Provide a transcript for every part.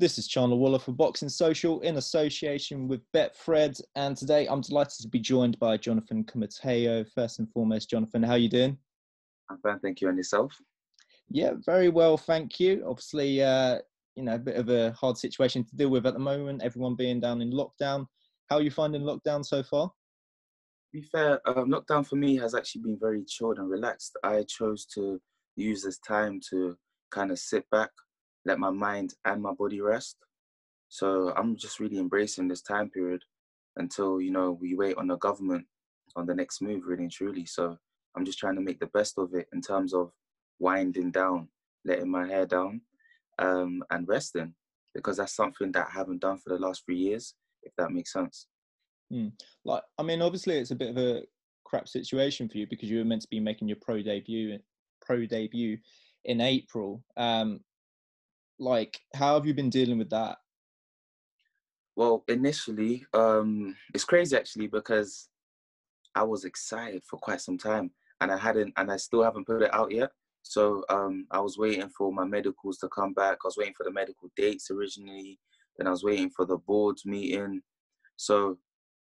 This is Chandler Waller for Boxing Social in association with Betfred, and today I'm delighted to be joined by Jonathan Kumuteo. First and foremost, Jonathan, how are you doing? I'm fine, thank you. And yourself? Yeah, very well, thank you. Obviously, uh, you know, a bit of a hard situation to deal with at the moment. Everyone being down in lockdown. How are you finding lockdown so far? To be fair, um, lockdown for me has actually been very chilled and relaxed. I chose to use this time to kind of sit back, let my mind and my body rest. So I'm just really embracing this time period until, you know, we wait on the government on the next move, really and truly. So I'm just trying to make the best of it in terms of winding down, letting my hair down, um, and resting, because that's something that I haven't done for the last three years, if that makes sense. Mm. Like, I mean, obviously it's a bit of a crap situation for you because you were meant to be making your pro debut, pro debut in April. Um, like, how have you been dealing with that? Well, initially, um, it's crazy actually because I was excited for quite some time, and I hadn't, and I still haven't put it out yet. So um, I was waiting for my medicals to come back. I was waiting for the medical dates originally. Then I was waiting for the board's meeting. So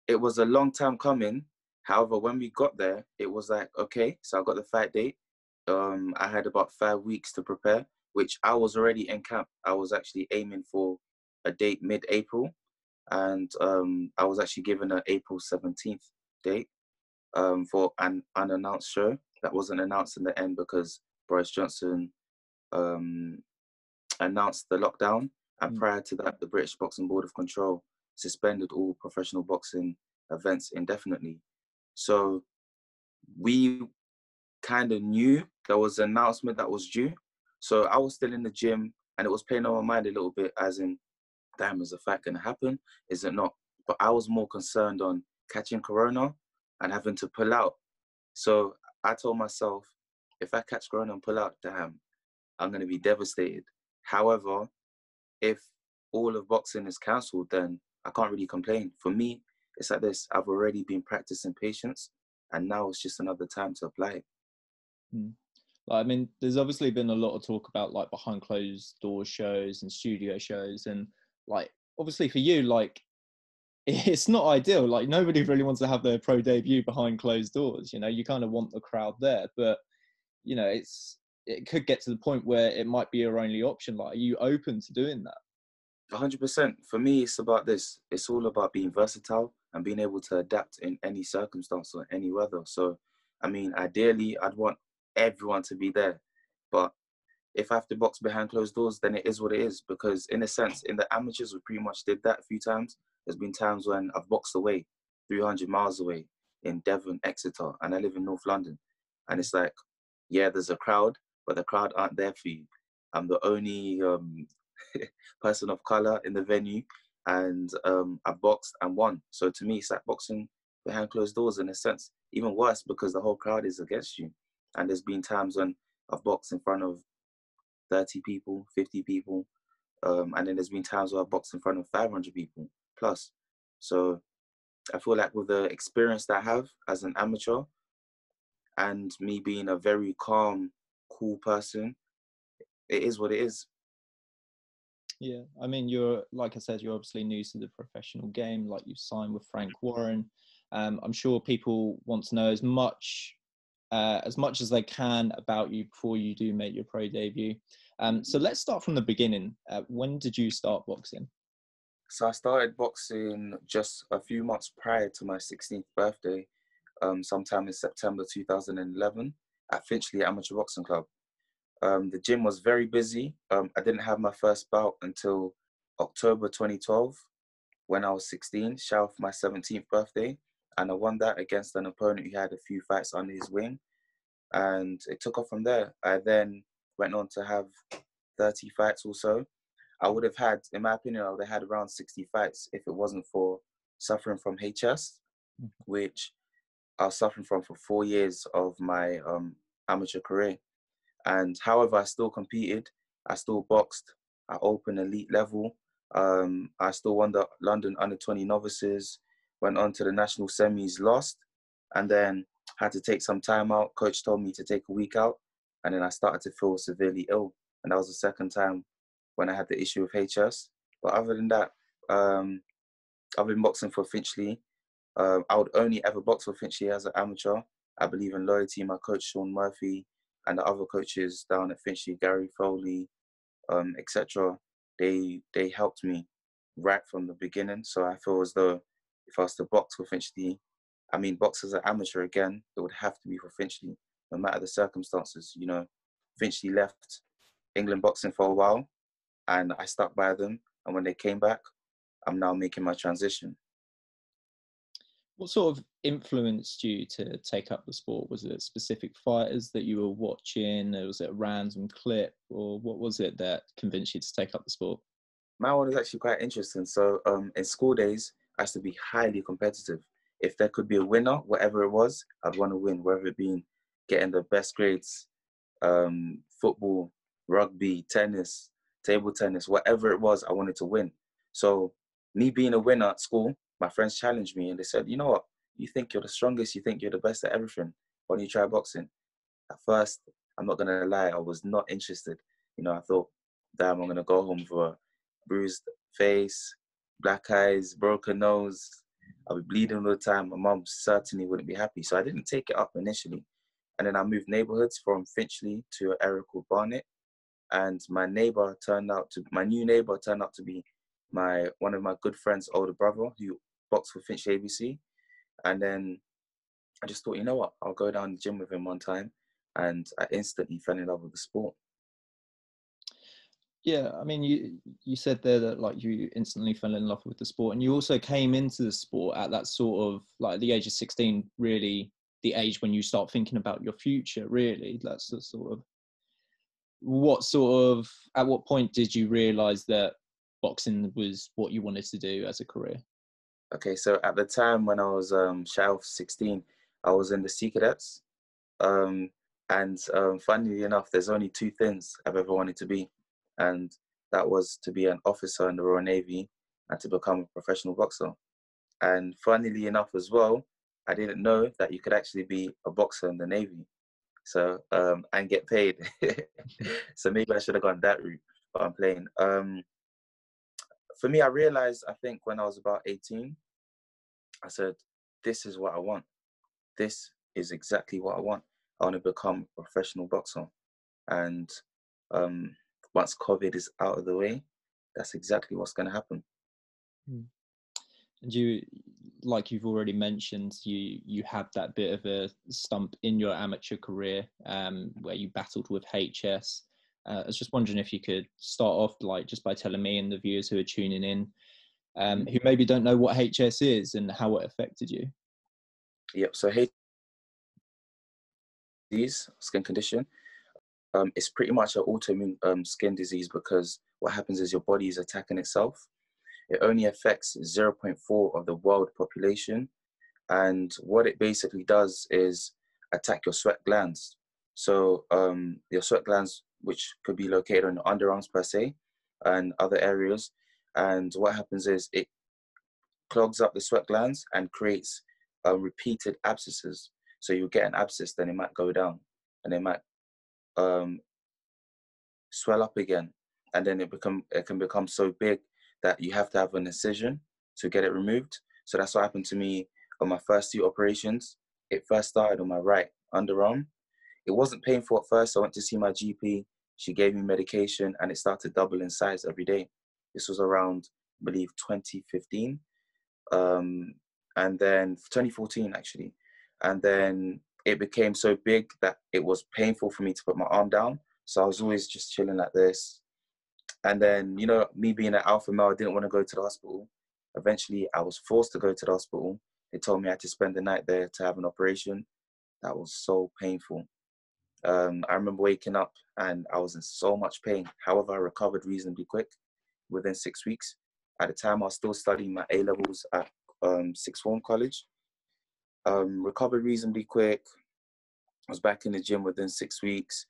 it was a long time coming. However, when we got there, it was like, okay, so I got the fight date. Um, I had about five weeks to prepare, which I was already in camp. I was actually aiming for a date mid-April, and um, I was actually given an April 17th date um, for an unannounced show that wasn't announced in the end because Boris Johnson um, announced the lockdown, and mm. prior to that, the British Boxing Board of Control suspended all professional boxing events indefinitely. So we kind of knew there was an announcement that was due. So I was still in the gym and it was playing on my mind a little bit, as in, damn, is the fact going to happen? Is it not? But I was more concerned on catching Corona and having to pull out. So I told myself, if I catch Corona and pull out, damn, I'm going to be devastated. However, if all of boxing is cancelled, then I can't really complain. For me, it's like this I've already been practicing patience, and now it's just another time to apply it. Mm. I mean, there's obviously been a lot of talk about like behind closed door shows and studio shows, and like obviously for you, like it's not ideal. Like nobody really wants to have their pro debut behind closed doors. You know, you kind of want the crowd there, but you know, it's it could get to the point where it might be your only option. Like, are you open to doing that? 100%. For me, it's about this. It's all about being versatile and being able to adapt in any circumstance or any weather. So, I mean, ideally, I'd want everyone to be there. But if I have to box behind closed doors, then it is what it is. Because in a sense, in the amateurs, we pretty much did that a few times. There's been times when I've boxed away, 300 miles away in Devon, Exeter, and I live in North London. And it's like, yeah, there's a crowd, but the crowd aren't there for you. I'm the only um, person of color in the venue, and um, I boxed and won. So to me, it's like boxing behind closed doors in a sense. Even worse because the whole crowd is against you. And there's been times when I've boxed in front of 30 people, 50 people. Um, and then there's been times where I've boxed in front of 500 people plus. So I feel like with the experience that I have as an amateur and me being a very calm, cool person, it is what it is. Yeah, I mean, you're like I said, you're obviously new to the professional game. Like you've signed with Frank Warren. Um, I'm sure people want to know as much uh, as much as they can about you before you do make your pro debut. Um, so let's start from the beginning. Uh, when did you start boxing? So I started boxing just a few months prior to my 16th birthday, um, sometime in September 2011 at Finchley Amateur Boxing Club. Um, the gym was very busy. Um, I didn't have my first bout until October 2012 when I was 16, shout for my 17th birthday and I won that against an opponent who had a few fights under his wing, and it took off from there. I then went on to have 30 fights or so. I would have had, in my opinion, I would have had around 60 fights if it wasn't for suffering from HS, mm-hmm. which I was suffering from for four years of my um, amateur career. And however, I still competed. I still boxed. I opened elite level. Um, I still won the London Under 20 novices went on to the national semis, lost, and then had to take some time out. Coach told me to take a week out, and then I started to feel severely ill. And that was the second time when I had the issue of HS. But other than that, um, I've been boxing for Finchley. Uh, I would only ever box for Finchley as an amateur. I believe in loyalty. My coach Sean Murphy and the other coaches down at Finchley, Gary Foley, um, etc. They they helped me right from the beginning. So I feel as though if I was to box for Finchley, I mean box as an amateur again, it would have to be for Finchley, no matter the circumstances. You know, Finchley left England boxing for a while, and I stuck by them. And when they came back, I'm now making my transition. What sort of influenced you to take up the sport? Was it specific fighters that you were watching? Or was it a random clip, or what was it that convinced you to take up the sport? My one is actually quite interesting. So um, in school days, Used to be highly competitive. If there could be a winner, whatever it was, I'd want to win, whether it being getting the best grades, um, football, rugby, tennis, table tennis, whatever it was, I wanted to win. So me being a winner at school, my friends challenged me and they said, you know what, you think you're the strongest, you think you're the best at everything. Why don't you try boxing? At first, I'm not gonna lie, I was not interested. You know, I thought, damn, I'm gonna go home with a bruised face, black eyes, broken nose. I'll be bleeding all the time. My mom certainly wouldn't be happy. So I didn't take it up initially. And then I moved neighborhoods from Finchley to an area Barnet. And my neighbor turned out to, my new neighbor turned out to be my one of my good friends' older brother who boxed for Finchley ABC. And then I just thought, you know what, I'll go down the gym with him one time. And I instantly fell in love with the sport. Yeah, I mean, you you said there that like you instantly fell in love with the sport, and you also came into the sport at that sort of like the age of sixteen, really the age when you start thinking about your future. Really, that's the sort of what sort of at what point did you realize that boxing was what you wanted to do as a career? Okay, so at the time when I was um, shy of 16, I was in the Sea Cadets. Um, and um, funnily enough, there's only two things I've ever wanted to be. And that was to be an officer in the Royal Navy and to become a professional boxer. And funnily enough, as well, I didn't know that you could actually be a boxer in the Navy. So, um, and get paid. so maybe I should have gone that route, but I'm playing. Um, for me, I realized, I think when I was about 18, I said, this is what I want. This is exactly what I want. I want to become a professional boxer. And um, once COVID is out of the way, that's exactly what's going to happen. Hmm. And you, like you've already mentioned, you you had that bit of a stump in your amateur career um, where you battled with HS. Uh, I was just wondering if you could start off like just by telling me and the viewers who are tuning in, um, who maybe don't know what HS is and how it affected you. Yep. So HS, skin condition, um, it's pretty much an autoimmune um, skin disease because what happens is your body is attacking itself. It only affects 0.4 of the world population, and what it basically does is attack your sweat glands. So um, your sweat glands which could be located on the underarms per se and other areas. And what happens is it clogs up the sweat glands and creates uh, repeated abscesses. So you get an abscess, then it might go down and it might um, swell up again. And then it become it can become so big that you have to have an incision to get it removed. So that's what happened to me on my first two operations. It first started on my right underarm it wasn't painful at first. I went to see my GP. She gave me medication and it started double in size every day. This was around, I believe, 2015. Um, and then 2014, actually. And then it became so big that it was painful for me to put my arm down. So I was always just chilling like this. And then, you know, me being an alpha male, I didn't want to go to the hospital. Eventually, I was forced to go to the hospital. They told me I had to spend the night there to have an operation. That was so painful. Um, I remember waking up and I was in so much pain. However, I recovered reasonably quick within six weeks. At the time, I was still studying my A levels at um, sixth form college. Um, recovered reasonably quick. I was back in the gym within six weeks,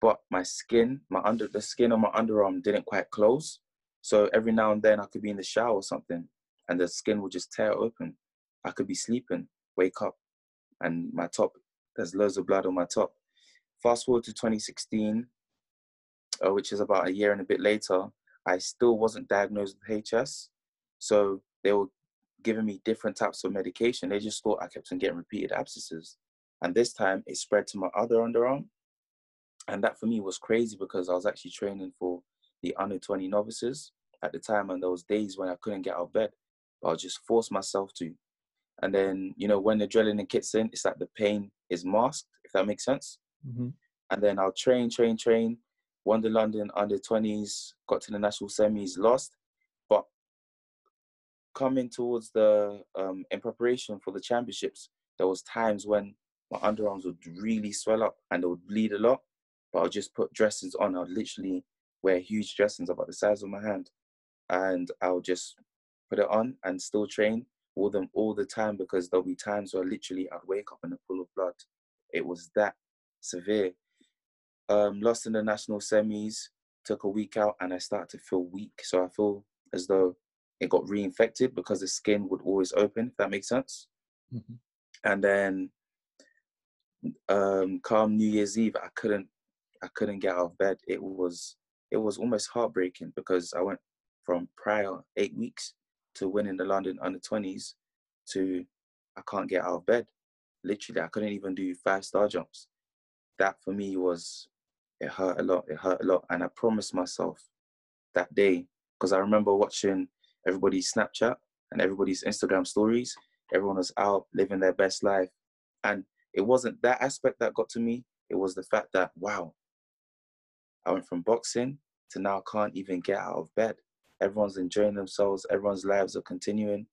but my skin, my under the skin on my underarm didn't quite close. So every now and then I could be in the shower or something, and the skin would just tear open. I could be sleeping, wake up, and my top, there's loads of blood on my top. Fast forward to 2016, uh, which is about a year and a bit later, I still wasn't diagnosed with HS. So they were giving me different types of medication. They just thought I kept on getting repeated abscesses. And this time it spread to my other underarm. And that for me was crazy because I was actually training for the under 20 novices at the time. And those days when I couldn't get out of bed, I'll just forced myself to. And then, you know, when the adrenaline kicks in, it's like the pain is masked, if that makes sense. Mm-hmm. And then I'll train, train, train. Won the London under 20s, got to the national semis, lost. But coming towards the, um, in preparation for the championships, there was times when my underarms would really swell up and they would bleed a lot. But I'll just put dressings on. I'll literally wear huge dressings about the size of my hand. And I'll just put it on and still train all them all the time because there'll be times where literally I'd wake up in a pool of blood. It was that severe. Um, lost in the national semis, took a week out, and I started to feel weak. So I feel as though it got reinfected because the skin would always open, if that makes sense. Mm-hmm. And then um, come New Year's Eve, I couldn't I couldn't get out of bed. It was it was almost heartbreaking because I went from prior eight weeks to winning the London under 20s to I can't get out of bed. Literally, I couldn't even do five star jumps. That for me was, it hurt a lot. It hurt a lot. And I promised myself that day, because I remember watching everybody's Snapchat and everybody's Instagram stories. Everyone was out living their best life. And it wasn't that aspect that got to me. It was the fact that, wow, I went from boxing to now I can't even get out of bed everyone's enjoying themselves, everyone's lives are continuing.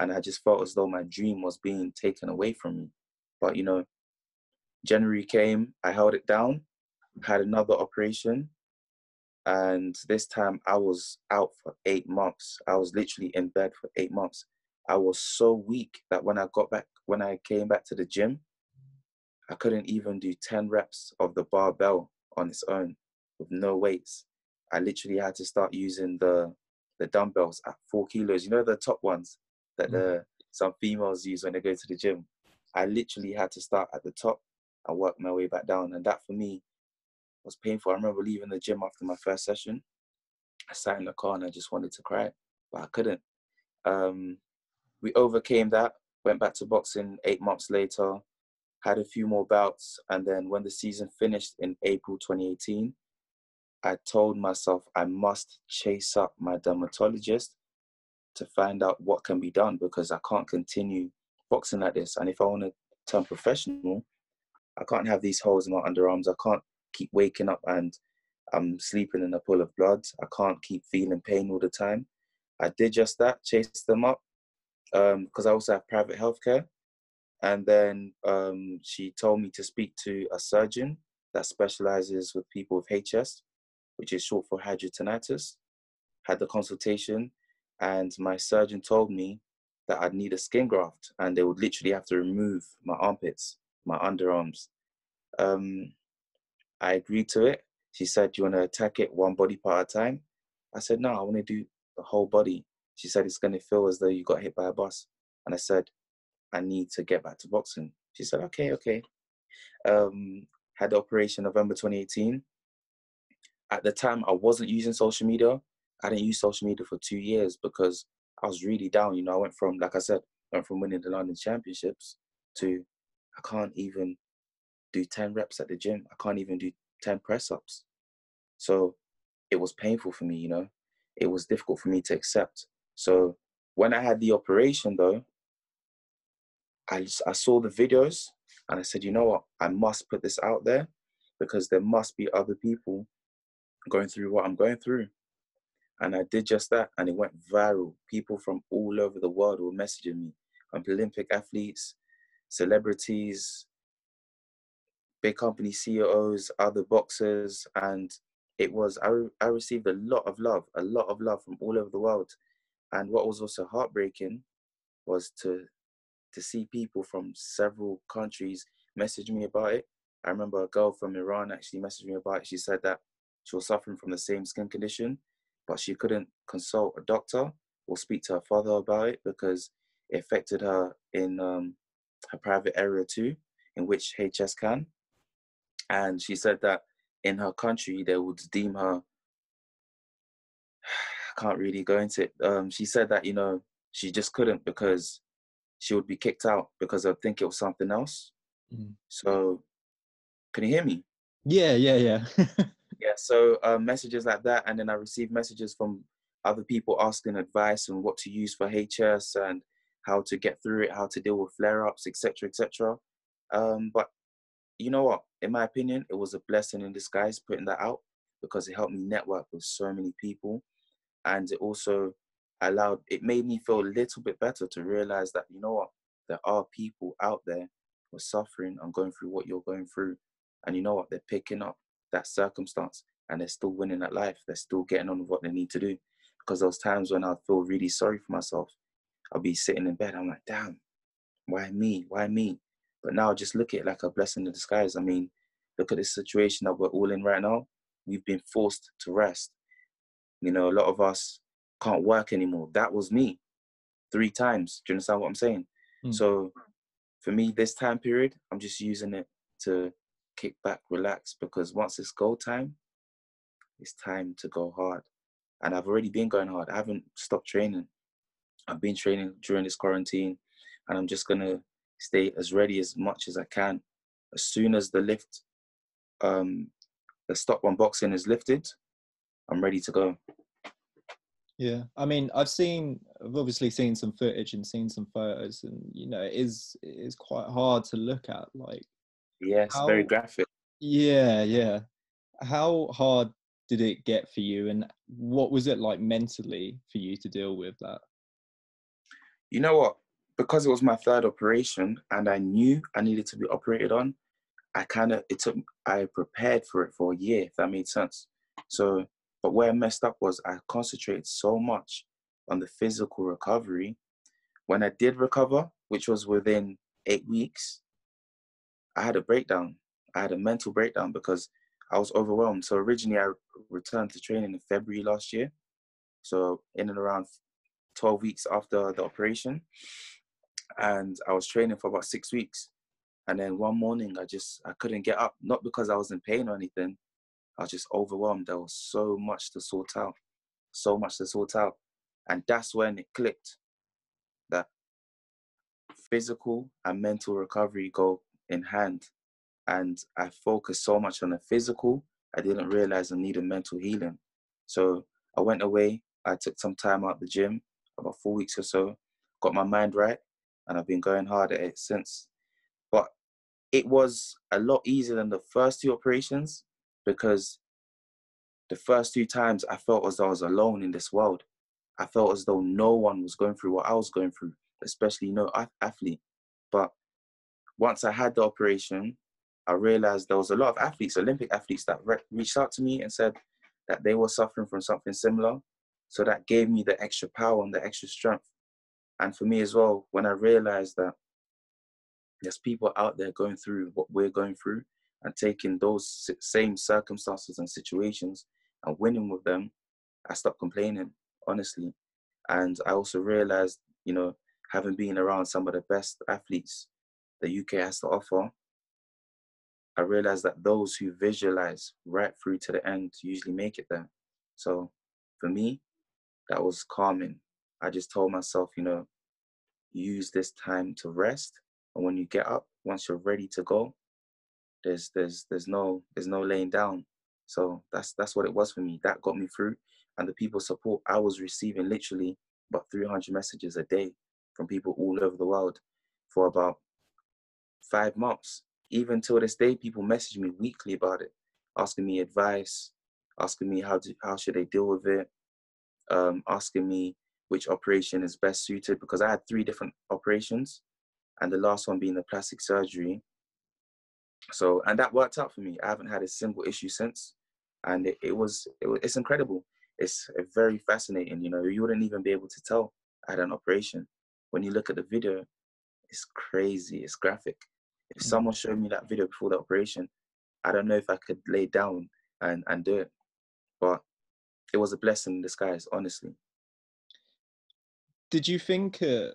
And I just felt as though my dream was being taken away from me. But you know, January came, I held it down, had another operation, and this time I was out for eight months. I was literally in bed for eight months. I was so weak that when I got back, when I came back to the gym, I couldn't even do 10 reps of the barbell on its own with no weights. I literally had to start using the the dumbbells at four kilos. You know the top ones that mm. the some females use when they go to the gym. I literally had to start at the top and work my way back down, and that for me was painful. I remember leaving the gym after my first session. I sat in the car and I just wanted to cry, but I couldn't. Um, we overcame that. Went back to boxing eight months later. Had a few more bouts, and then when the season finished in April 2018, I told myself I must chase up my dermatologist to find out what can be done because I can't continue boxing like this. And if I want to turn professional, I can't have these holes in my underarms. I can't keep waking up and I'm sleeping in a pool of blood. I can't keep feeling pain all the time. I did just that, chased them up because um, I also have private healthcare. And then um, she told me to speak to a surgeon that specializes with people with HS which is short for hidradenitis, had the consultation, and my surgeon told me that I'd need a skin graft and they would literally have to remove my armpits, my underarms. Um, I agreed to it. She said, you want to attack it one body part at a time? I said, No, I want to do the whole body. She said, It's going to feel as though you got hit by a bus. And I said, I need to get back to boxing. She said, Okay, okay. Um, had the operation November 2018 at the time I wasn't using social media. I didn't use social media for two years because I was really down. You know, I went from, like I said, went from winning the London Championships to I can't even do 10 reps at the gym. I can't even do 10 press ups. So it was painful for me, you know. It was difficult for me to accept. So when I had the operation though, I, I saw the videos and I said, you know what, I must put this out there because there must be other people going through what I'm going through. And I did just that, and it went viral. People from all over the world were messaging me um, Olympic athletes, celebrities, big company CEOs, other boxers, and it was I, I received a lot of love, a lot of love from all over the world. And what was also heartbreaking was to to see people from several countries message me about it. I remember a girl from Iran actually messaged me about it. She said that she was suffering from the same skin condition, but she couldn't consult a doctor or speak to her father about it because it affected her in um, her private area too, in which HS can. And she said that in her country, they would deem her I can't really go into it. Um, she said that you know she just couldn't because she would be kicked out because I think it was something else. Mm. So, can you hear me? Yeah, yeah, yeah. yeah. So uh, messages like that, and then I received messages from other people asking advice on what to use for HS and how to get through it, how to deal with flare-ups, etc., etc. Um, but you know what? In my opinion, it was a blessing in disguise putting that out because it helped me network with so many people, and it also allowed it made me feel a little bit better to realize that you know what there are people out there who are suffering and going through what you're going through and you know what they're picking up that circumstance and they're still winning at life they're still getting on with what they need to do because those times when i feel really sorry for myself I'll be sitting in bed. I'm like, damn, why me? Why me? But now just look at it like a blessing in disguise. I mean, look at this situation that we're all in right now. We've been forced to rest. You know, a lot of us can't work anymore. That was me three times. Do you understand what I'm saying? Mm. So for me, this time period, I'm just using it to kick back, relax, because once it's go time, it's time to go hard. And I've already been going hard. I haven't stopped training. I've been training during this quarantine, and I'm just gonna stay as ready as much as I can. As soon as the lift, um, the stop on boxing is lifted, I'm ready to go. Yeah, I mean, I've seen, I've obviously seen some footage and seen some photos, and you know, it is it is quite hard to look at. Like, yes, how, very graphic. Yeah, yeah. How hard did it get for you, and what was it like mentally for you to deal with that? you know what? Because it was my third operation and I knew I needed to be operated on, I kind of, it took, I prepared for it for a year, if that made sense. So, but where I messed up was I concentrated so much on the physical recovery. When I did recover, which was within eight weeks, I had a breakdown. I had a mental breakdown because I was overwhelmed. So originally I returned to training in February last year. So in and around 12 weeks after the operation. And I was training for about six weeks. And then one morning, I just, I couldn't get up, not because I was in pain or anything. I was just overwhelmed. There was so much to sort out, so much to sort out. And that's when it clicked that physical and mental recovery go in hand. And I focused so much on the physical, I didn't realize I needed mental healing. So I went away, I took some time out the gym, about four weeks or so, got my mind right, and I've been going hard at it since. But it was a lot easier than the first two operations because the first two times I felt as though I was alone in this world. I felt as though no one was going through what I was going through, especially no athlete. But once I had the operation, I realized there was a lot of athletes, Olympic athletes, that re- reached out to me and said that they were suffering from something similar so that gave me the extra power and the extra strength. And for me as well, when I realized that there's people out there going through what we're going through and taking those same circumstances and situations and winning with them, I stopped complaining, honestly. And I also realized, you know, having been around some of the best athletes the UK has to offer, I realized that those who visualize right through to the end usually make it there. So for me, that was calming. I just told myself, you know, use this time to rest. And when you get up, once you're ready to go, there's there's there's no there's no laying down. So that's that's what it was for me. That got me through. And the people support I was receiving literally about 300 messages a day from people all over the world for about five months. Even till this day, people message me weekly about it, asking me advice, asking me how to how should they deal with it, um, asking me which operation is best suited because I had three different operations, and the last one being the plastic surgery. So, and that worked out for me. I haven't had a single issue since, and it, it was it was it's incredible. It's very fascinating. You know, you wouldn't even be able to tell I had an operation when you look at the video. It's crazy. It's graphic. If mm. someone showed me that video before the operation, I don't know if I could lay down and and do it. But it was a blessing in disguise, honestly. Did you think at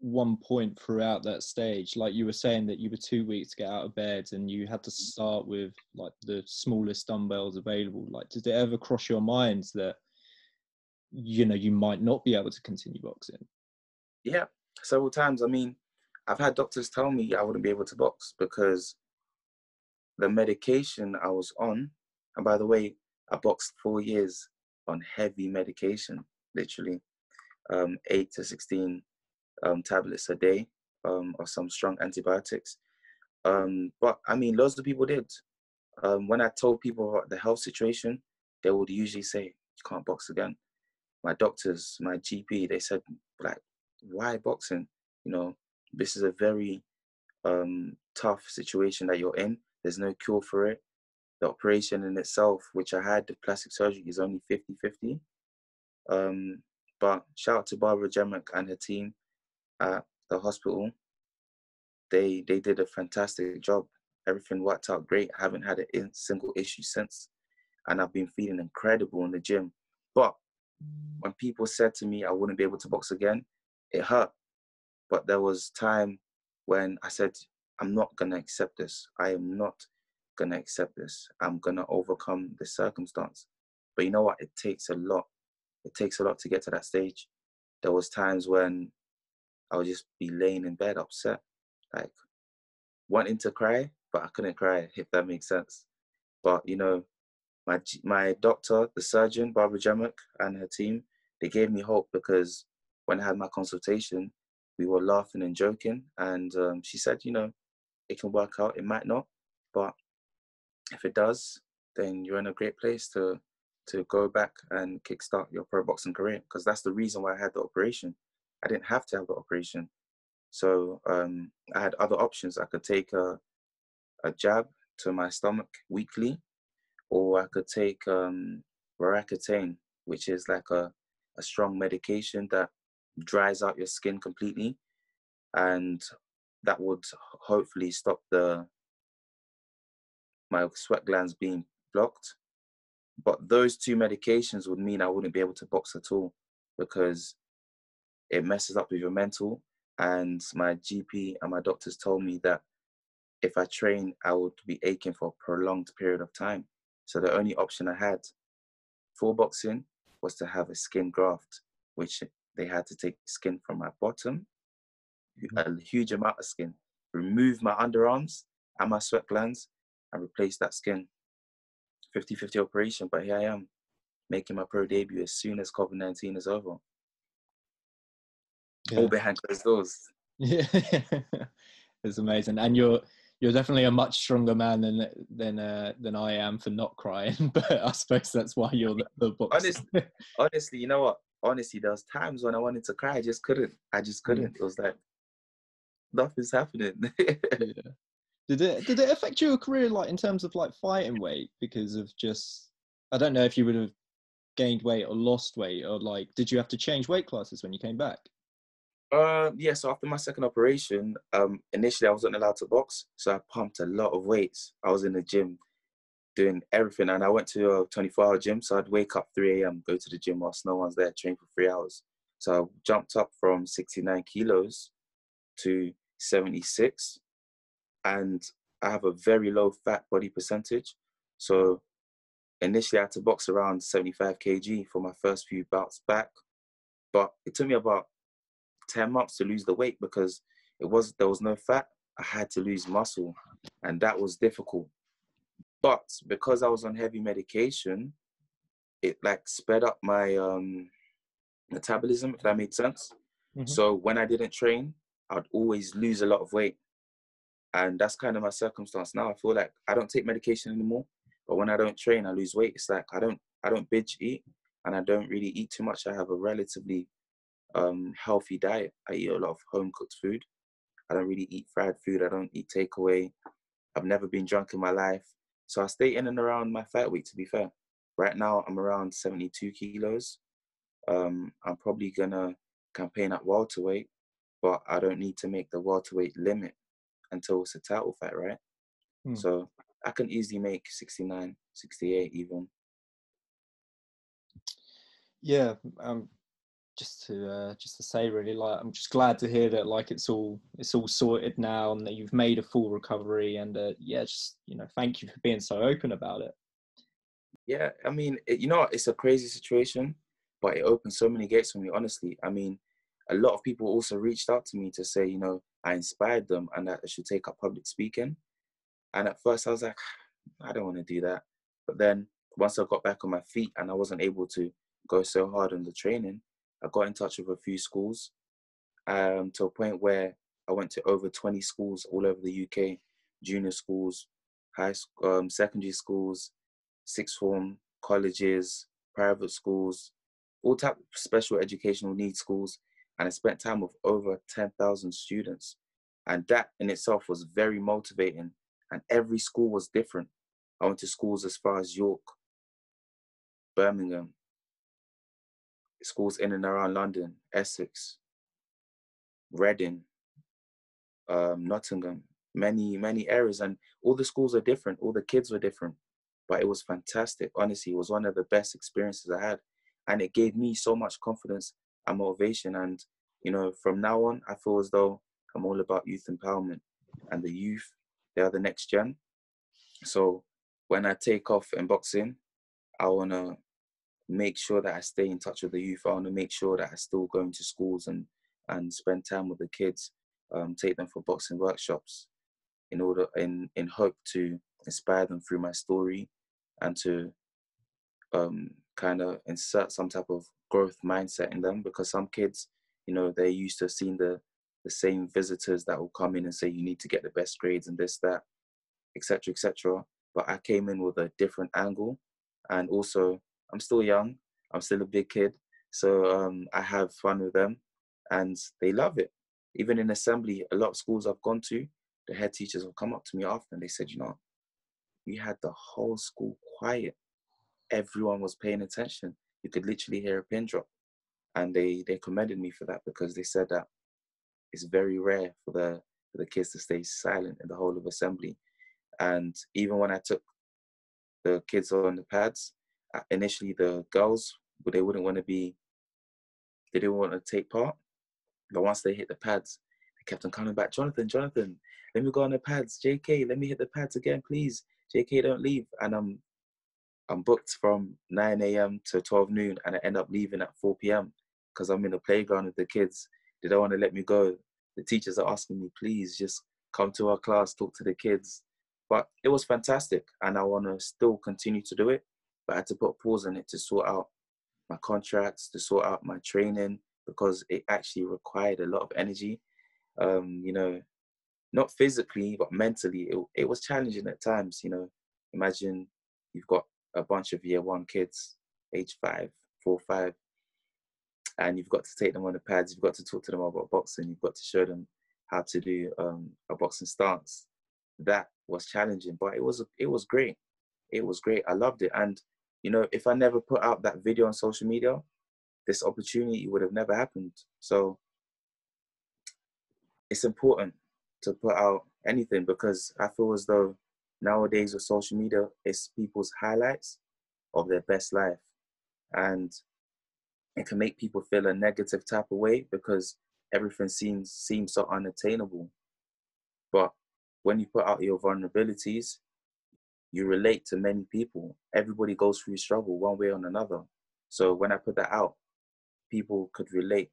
one point throughout that stage, like you were saying that you were two weeks to get out of bed and you had to start with like the smallest dumbbells available, like did it ever cross your mind that you know you might not be able to continue boxing? Yeah, several times. I mean, I've had doctors tell me I wouldn't be able to box because the medication I was on, and by the way, I boxed four years on heavy medication, literally um, eight to 16 um, tablets a day um, or some strong antibiotics. Um, but I mean, lots of people did. Um, when I told people about the health situation, they would usually say, "You can't box again." My doctors, my GP, they said, "Like, why boxing? You know, this is a very um, tough situation that you're in. There's no cure for it. The operation in itself, which I had, the plastic surgery, is only 50 50. Um, but shout out to Barbara Jemick and her team at the hospital. They they did a fantastic job. Everything worked out great. I haven't had a single issue since, and I've been feeling incredible in the gym. But when people said to me I wouldn't be able to box again, it hurt. But there was time when I said, I'm not gonna accept this. I am not gonna accept this. I'm gonna overcome the circumstance. But you know what? It takes a lot it takes a lot to get to that stage. There was times when I would just be laying in bed upset, like wanting to cry, but I couldn't cry, if that makes sense. But you know, my my doctor, the surgeon, Barbara Jemick, and her team, they gave me hope because when I had my consultation, we were laughing and joking, and um, she said, you know, it can work out, it might not, but if it does, then you're in a great place to to go back and kickstart your pro boxing career because that's the reason why I had the operation. I didn't have to have the operation. So um, I had other options. I could take a, a jab to my stomach weekly, or I could take um, which is like a, a strong medication that dries out your skin completely. And that would hopefully stop the my sweat glands being blocked but those two medications would mean I wouldn't be able to box at all because it messes up with your mental. And my GP and my doctors told me that if I train, I would be aching for a prolonged period of time. So the only option I had for boxing was to have a skin graft, which they had to take skin from my bottom, mm-hmm. a huge amount of skin, remove my underarms and my sweat glands, and replace that skin 50 50 operation, but here I am making my pro debut as soon as COVID 19 is over. Yeah. All behind closed doors. Yeah, it's amazing. And you're you're definitely a much stronger man than than uh, than I am for not crying. But I suppose that's why you're the, the boxer. Honestly, honestly, you know what? Honestly, there was times when I wanted to cry, I just couldn't. I just couldn't. It was like nothing's happening. yeah. Did it did it affect your career like in terms of like fighting weight because of just I don't know if you would have gained weight or lost weight or like did you have to change weight classes when you came back? Uh yeah, so after my second operation, um initially I wasn't allowed to box, so I pumped a lot of weights. I was in the gym doing everything and I went to a 24 hour gym, so I'd wake up 3 a.m., go to the gym whilst no one's there, train for three hours. So I jumped up from 69 kilos to 76 and I have a very low fat body percentage. So initially I had to box around 75 kg for my first few bouts back. But it took me about 10 months to lose the weight because it was there was no fat. I had to lose muscle and that was difficult. But because I was on heavy medication, it like sped up my um metabolism, if that made sense. Mm-hmm. So when I didn't train, I'd always lose a lot of weight and that's kind of my circumstance now. I feel like I don't take medication anymore, but when I don't train, I lose weight. It's like I don't I don't binge eat, and I don't really eat too much. I have a relatively um, healthy diet. I eat a lot of home cooked food. I don't really eat fried food. I don't eat takeaway. I've never been drunk in my life, so I stay in and around my fat weight. To be fair, right now I'm around 72 kilos. Um, I'm probably gonna campaign at welterweight, but I don't need to make the welterweight limit until it's a title fight, right? Hmm. So I can easily make 69, 68 even. Yeah, um, just to uh, just to say really like I'm just glad to hear that like it's all it's all sorted now and that you've made a full recovery and uh, yeah just you know thank you for being so open about it. Yeah, I mean it, you know it's a crazy situation but it opened so many gates for me. Honestly, I mean, a lot of people also reached out to me to say, you know, I inspired them and that I should take up public speaking. And at first, I was like, I don't want to do that. But then once I got back on my feet and I wasn't able to go so hard on the training, I got in touch with a few schools um, to a point where I went to over 20 schools all over the UK, junior schools, high um, secondary schools, sixth form, colleges, private schools, all type of special educational needs schools. And I spent time with over 10,000 students. And that in itself was very motivating. And every school was different. I went to schools as far as York, Birmingham, schools in and around London, Essex, Reading, um, Nottingham, many, many areas. And all the schools are different, all the kids were different. But it was fantastic. Honestly, it was one of the best experiences I had. And it gave me so much confidence and motivation. And, you know, from now on, I feel as though I'm all about youth empowerment and the youth, they are the next gen. So when I take off in boxing, I want to make sure that I stay in touch with the youth. I want to make sure that I still go into schools and and spend time with the kids, um, take them for boxing workshops, in order in in hope to inspire them through my story, and to um, kind of insert some type of growth mindset in them because some kids, you know, they're used to seeing the the same visitors that will come in and say you need to get the best grades and this that, etc. etc. But I came in with a different angle, and also I'm still young. I'm still a big kid, so um, I have fun with them, and they love it. Even in assembly, a lot of schools I've gone to, the head teachers will come up to me after and they said, you know, you had the whole school quiet. Everyone was paying attention. You could literally hear a pin drop, and they they commended me for that because they said that it's very rare for the for the kids to stay silent in the whole of assembly. And even when I took the kids on the pads, Uh, initially the girls they wouldn't want to be they didn't want to take part. But once they hit the pads they kept on coming back jonathan jonathan let me go on the pads. Jk let me hit the pads again please. Jk don't leave. And i'm i'm booked from 9 a.m to 12 noon and i end up leaving at 4 p.m because i'm in the playground with the kids. They don't want to let me go. The teachers are asking me please just come to our class talk to the kids. But it was fantastic and i want to still continue to do it but I had to put pause on it to sort out my contracts, to sort out my training, because it actually required a lot of energy. Um, you know, not physically, but mentally, it, it was challenging at times. You know, imagine you've got a bunch of year one kids, age five, four, five, and you've got to take them on the pads, you've got to talk to them about boxing, you've got to show them how to do um, a boxing stance. That was challenging, but it was it was great. It was great. I loved it, and you know, if I never put out that video on social media, this opportunity would have never happened. So it's important to put out anything because I feel as though nowadays with social media, it's people's highlights of their best life. And it can make people feel a negative type of way because everything seems seems so unattainable. But when you put out your vulnerabilities, you relate to many people. Everybody goes through struggle one way or another. So when I put that out, people could relate,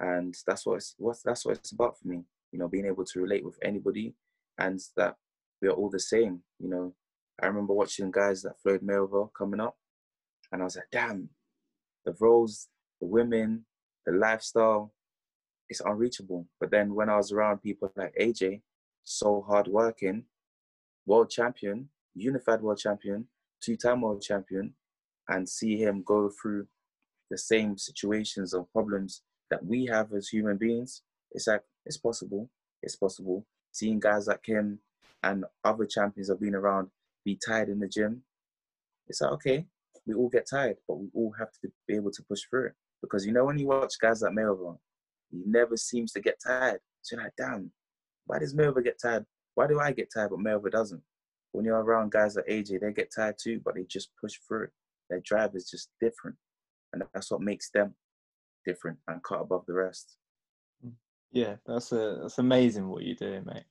and that's what it's what that's what it's about for me. You know, being able to relate with anybody, and that we are all the same. You know, I remember watching guys like Floyd Mayweather coming up, and I was like, damn, the roles, the women, the lifestyle, it's unreachable. But then when I was around people like AJ, so hardworking, world champion, unified world champion, two-time world champion, and see him go through the same situations or problems that we have as human beings, it's like it's possible. It's possible. Seeing guys like him and other champions have been around be tired in the gym, it's like okay, we all get tired, but we all have to be able to push through it. Because you know when you watch guys like Mayweather, he never seems to get tired. So you're like, damn, why does Mayweather get tired? Why do I get tired but Mayweather doesn't? When you're around guys like AJ, they get tired too, but they just push through. Their drive is just different, and that's what makes them different and cut above the rest. Yeah, that's a that's amazing what you're doing, mate.